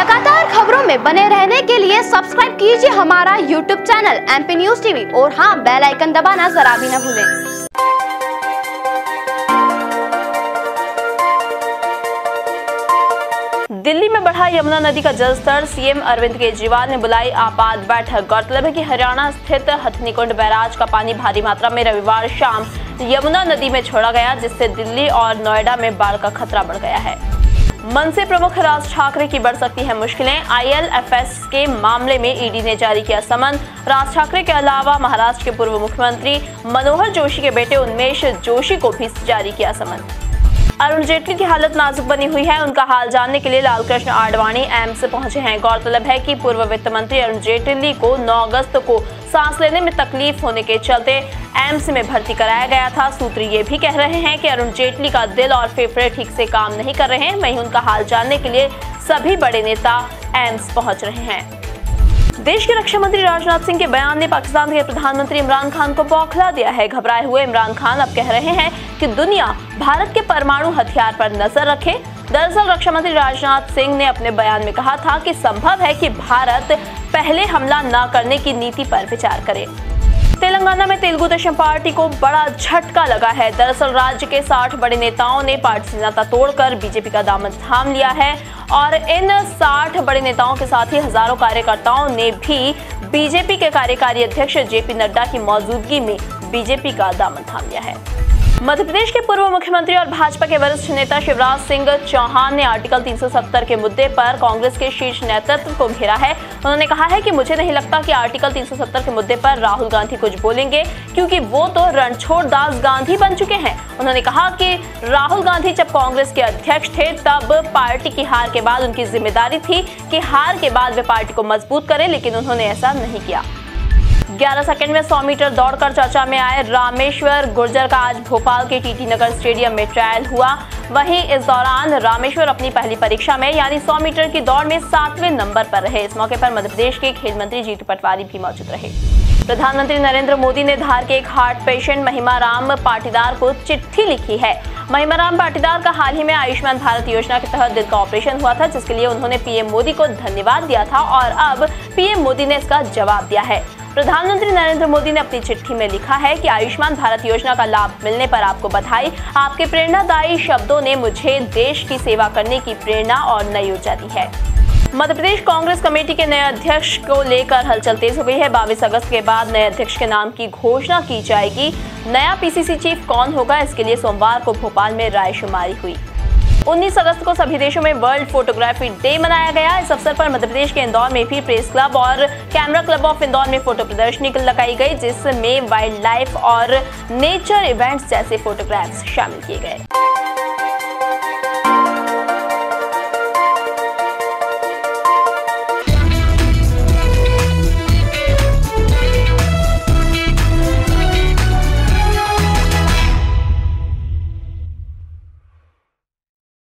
लगातार खबरों में बने रहने के लिए सब्सक्राइब कीजिए हमारा YouTube channel MP news TV और हाँ बेल आइकन दबाना जरा भी न भूलें। दिल्ली में बढ़ा यमुना नदी का जलस्तर, सीएम अरविंद केजरीवाल ने बुलाई आपात बैठक। गौरतलब है कि हरियाणा स्थित हथनीकुंड बैराज का पानी भारी मात्रा में रविवार शाम यमुना नदी में छोड़ा गया, जिससे दिल्ली और नोएडा में बाढ़ का खतरा बढ़ गया है। मनसे प्रमुख राज ठाकरे की बढ़ सकती है मुश्किलें। आईएलएफएस के मामले में ईडी ने जारी किया समन। राज ठाकरे के अलावा महाराष्ट्र के पूर्व मुख्यमंत्री मनोहर जोशी के बेटे उन्मेष जोशी को भी जारी किया समन। अरुण जेटली की हालत नाजुक बनी हुई है। उनका हाल जानने के लिए लालकृष्ण आडवाणी एम्स पहुँचे हैं। गौरतलब है कि पूर्व वित्त मंत्री अरुण जेटली को 9 अगस्त को सांस लेने में तकलीफ़ होने के चलते एम्स में भर्ती कराया गया था। सूत्र ये भी कह रहे हैं कि अरुण जेटली का दिल और फेफड़े ठीक से काम नहीं कर रहे हैं। वहीं उनका हाल जानने के लिए सभी बड़े नेता एम्स पहुँच रहे हैं। देश के रक्षा मंत्री राजनाथ सिंह के बयान ने पाकिस्तान के प्रधानमंत्री इमरान खान को बौखला दिया है। घबराए हुए इमरान खान अब कह रहे हैं कि दुनिया भारत के परमाणु हथियार पर नज़र रखे। दरअसल रक्षा मंत्री राजनाथ सिंह ने अपने बयान में कहा था कि संभव है कि भारत पहले हमला न करने की नीति पर विचार करे। तेलंगाना में तेलुगु देशम पार्टी को बड़ा झटका लगा है। दरअसल राज्य के 60 बड़े नेताओं ने पार्टी से नाता तोड़कर बीजेपी का दामन थाम लिया है और इन 60 बड़े नेताओं के साथ ही हज़ारों कार्यकर्ताओं ने भी बीजेपी के कार्यकारी अध्यक्ष जेपी नड्डा की मौजूदगी में बीजेपी का दामन थाम लिया है। मध्य प्रदेश के पूर्व मुख्यमंत्री और भाजपा के वरिष्ठ नेता शिवराज सिंह चौहान ने आर्टिकल 370 के मुद्दे पर कांग्रेस के शीर्ष नेतृत्व को घेरा है। उन्होंने कहा है कि मुझे नहीं लगता कि आर्टिकल 370 के मुद्दे पर राहुल गांधी कुछ बोलेंगे, क्योंकि वो तो रणछोड़ दास गांधी बन चुके हैं। उन्होंने कहा कि राहुल गांधी जब कांग्रेस के अध्यक्ष थे, तब पार्टी की हार के बाद उनकी ज़िम्मेदारी थी कि हार के बाद वे पार्टी को मज़बूत करें, लेकिन उन्होंने ऐसा नहीं किया। 11 सेकंड में 100 मीटर दौड़कर चर्चा में आए रामेश्वर गुर्जर का आज भोपाल के टीटी नगर स्टेडियम में ट्रायल हुआ। वहीं इस दौरान रामेश्वर अपनी पहली परीक्षा में, यानी 100 मीटर की दौड़ में सातवें नंबर पर रहे। इस मौके पर मध्य प्रदेश के खेल मंत्री जीतू पटवारी भी मौजूद रहे। प्रधानमंत्री नरेंद्र मोदी ने धार के एक हार्ट पेशेंट महिमा राम पाटीदार को चिट्ठी लिखी है। महिमा राम पाटीदार का हाल ही में आयुष्मान भारत योजना के तहत दिल का ऑपरेशन हुआ था, जिसके लिए उन्होंने पीएम मोदी को धन्यवाद दिया था और अब पीएम मोदी ने इसका जवाब दिया है। प्रधानमंत्री नरेंद्र मोदी ने अपनी चिट्ठी में लिखा है कि आयुष्मान भारत योजना का लाभ मिलने पर आपको बधाई। आपके प्रेरणादायी शब्दों ने मुझे देश की सेवा करने की प्रेरणा और नई ऊर्जा दी है। मध्य प्रदेश कांग्रेस कमेटी के नए अध्यक्ष को लेकर हलचल तेज हो गई है। बाईस अगस्त के बाद नए अध्यक्ष के नाम की घोषणा की जाएगी। नया पीसीसी चीफ कौन होगा? इसके लिए सोमवार को भोपाल में रायशुमारी हुई। 19 अगस्त को सभी देशों में वर्ल्ड फोटोग्राफी डे मनाया गया। इस अवसर पर मध्य प्रदेश के इंदौर में भी प्रेस क्लब और कैमरा क्लब ऑफ़ इंदौर में फ़ोटो प्रदर्शनी लगाई गई, जिसमें वाइल्ड लाइफ और नेचर इवेंट्स जैसे फोटोग्राफ्स शामिल किए गए।